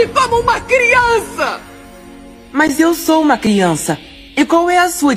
age como uma criança! Mas eu sou uma criança. E qual é a sua